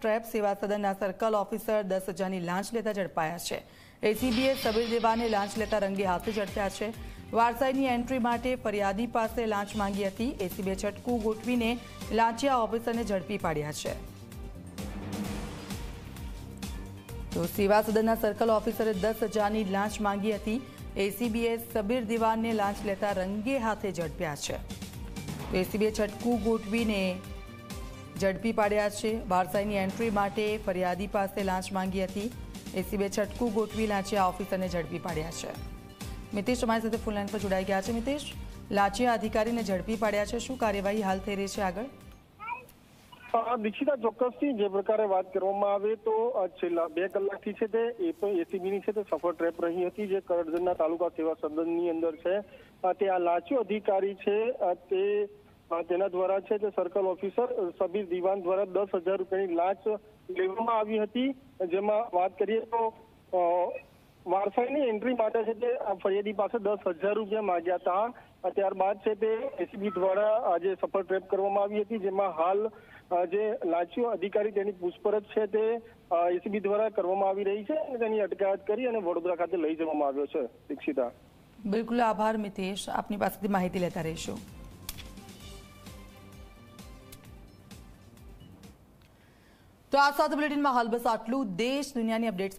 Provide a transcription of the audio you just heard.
Trap સેવા સદનના circle officer દસ હજારની લાંચ લેતા ઝડપાયા છે. એસીબીએ સબીર દેવાને લાંચ લેતા રંગે હાથે ઝડપ્યા છે. વારસાઈની એન્ટ્રી માટે ફરિયાદી પાસે લાંચ માંગી હતી. એસીબીએ છટકું ગોઠવીને લાંચિયા ઓફિસરને ઝડપી પાડ્યા છે. તો સેવા સદનના સર્કલ ઓફિસરે દસ હજારની લાંચ માંગી હતી. એસીબીએ સબીર દિવાનને લાંચ લેતા રંગે હાથે ઝડપ્યા છે. તો એસીબીએ છટકું ગોઠવીને ઝડપી પાડ્યા છે. વારસાઈની એન્ટ્રી માટે ફરિયાદી પાસે લાંચ માંગી હતી. એસીબે છટકું ગોઠવી લાંચિયા ઓફિસરને ઝડપી પાડ્યા છે. મિતેશ અમારી સાથે ફૂલ લાઈન પર જોડાઈ ગયા છે, મિતેશ? લાંચિયા અધિકારીને ઝડપી પાડ્યા છે. શું કાર્યવાહી હાલ થઈ રહી છે આગળ? દીક્ષિતા, ચોક્કસથી જે પ્રકારે વાત કરવામાં આવે તો છેલ્લા બે કલાકથી છે તે એસીબીની છે તે સફળ ટ્રેપ રહી હતી જે કરજણના તાલુકા સેવા સદનની અંદર છે. તે આ લાંચો અધિકારી છે તે તેના દ્વારા છે તે સર્કલ ઓફિસર સબીર દિવાન દ્વારા દસ હજાર રૂપિયાની લાંચ લેવામાં આવી હતી. જેમાં વાત કરીએ તો વારસાઈની એન્ટ્રી માટે છે તે ફરિયાદી પાસે દસ હજાર રૂપિયા માંગ્યા હતા. ત્યારબાદ છે તે એસીબી દ્વારા આજે સફળ ટ્રેપ કરવામાં આવી હતી, જેમાં હાલ જે લાંચીઓ અધિકારી તેની પૂછપરછ છે તે એસીબી દ્વારા કરવામાં આવી રહી છે અને તેની અટકાયત કરી અને વડોદરા ખાતે લઈ જવામાં આવ્યો છે. દીક્ષિતા. બિલકુલ આભાર મિતેશ. આપની પાસેથી માહિતી લેતા રહીશું. તો આ સાથે બુલેટિનમાં હાલ બસ આટલું. દેશ દુનિયાની અપડેટ્સ